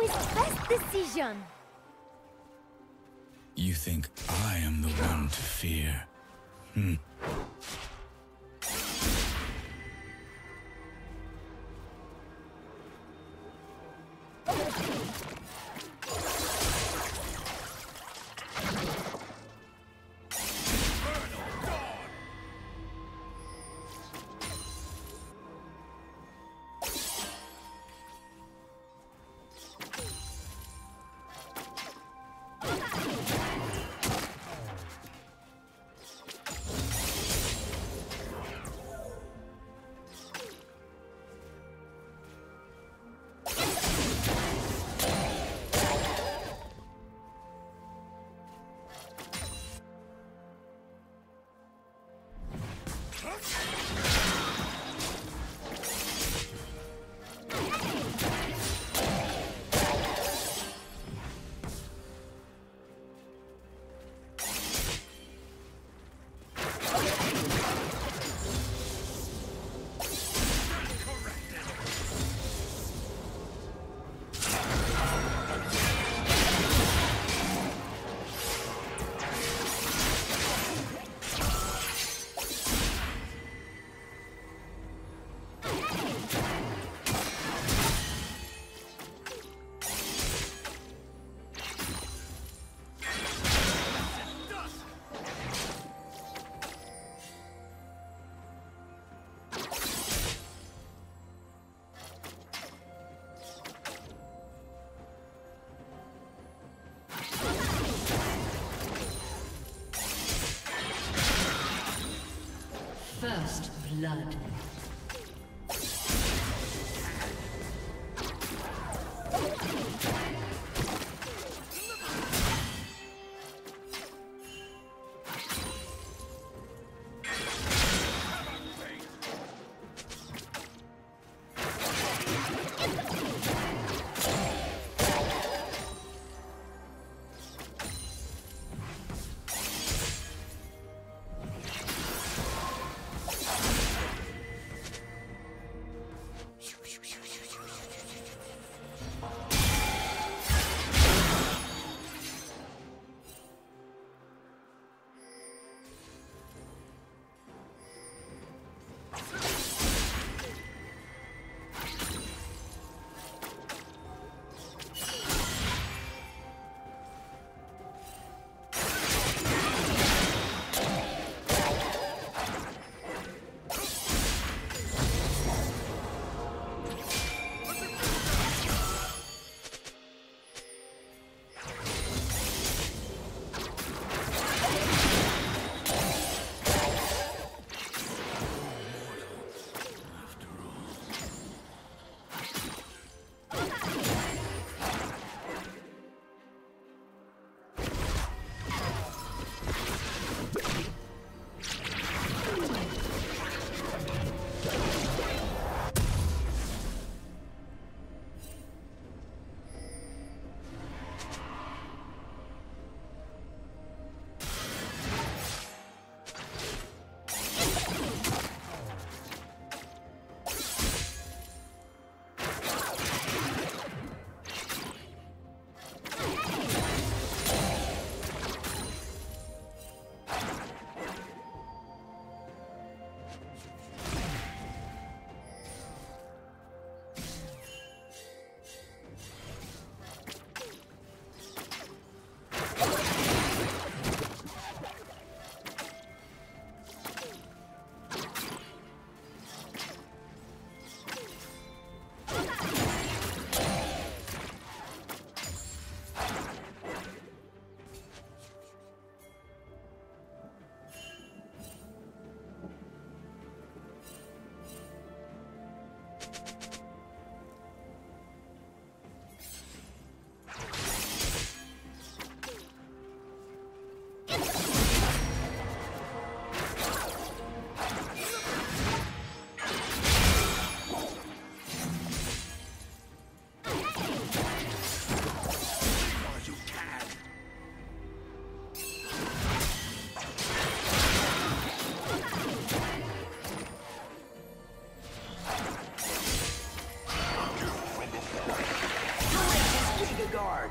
his best decision. You think I am the one to fear? Hmm. First blood. Guard.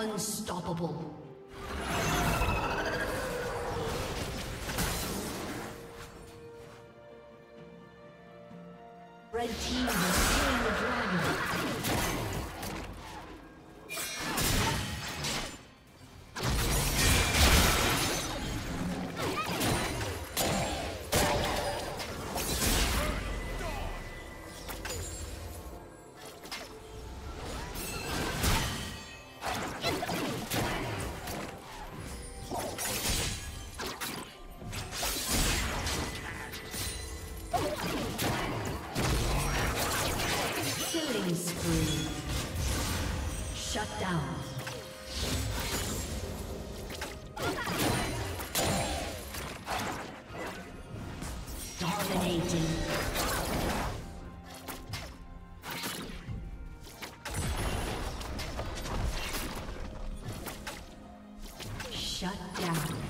Unstoppable. down.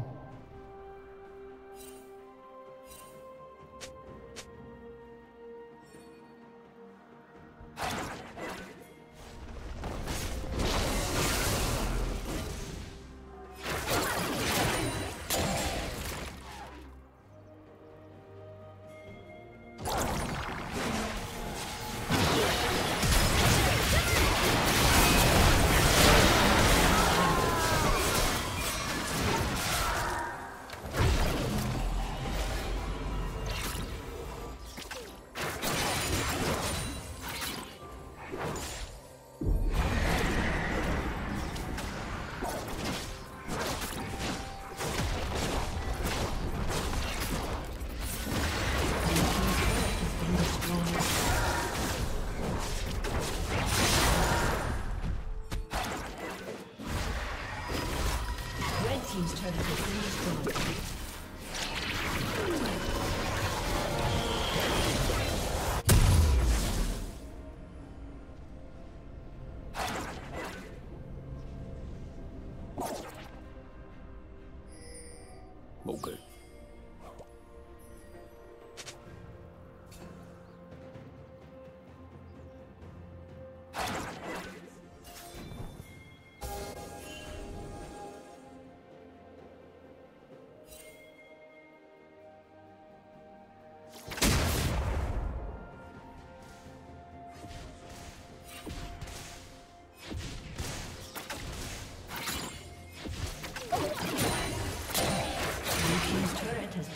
Okay.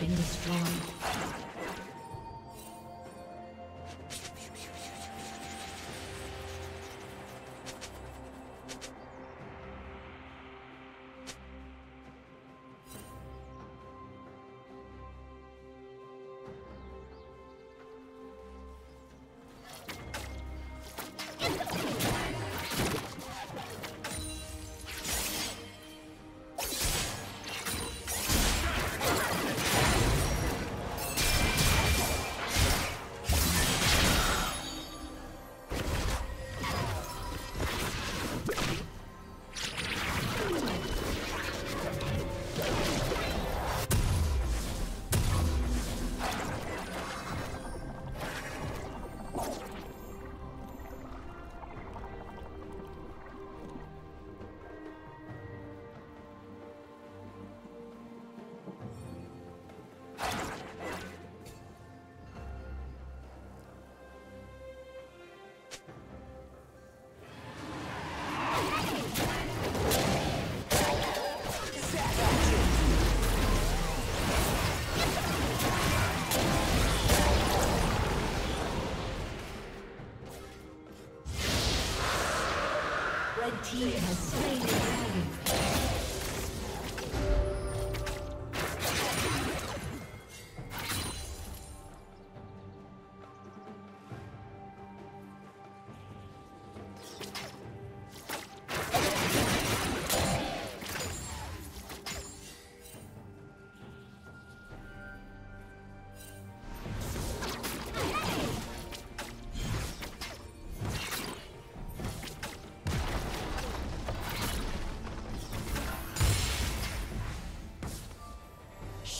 Been destroyed.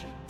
Baron